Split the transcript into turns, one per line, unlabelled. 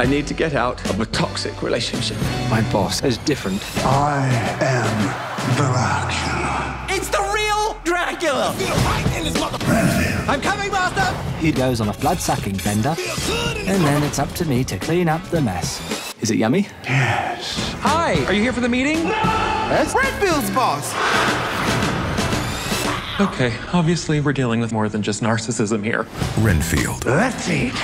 I need to get out of a toxic relationship.
My boss is different.
I am Dracula.
It's the real Dracula! I'm coming, Master!
He goes on a blood-sucking bender, and then it's up to me to clean up the mess. Is it yummy?
Yes.
Hi, are you here for the meeting?
That's Renfield's boss.
Okay, obviously we're dealing with more than just narcissism here.
Renfield.
Let's eat.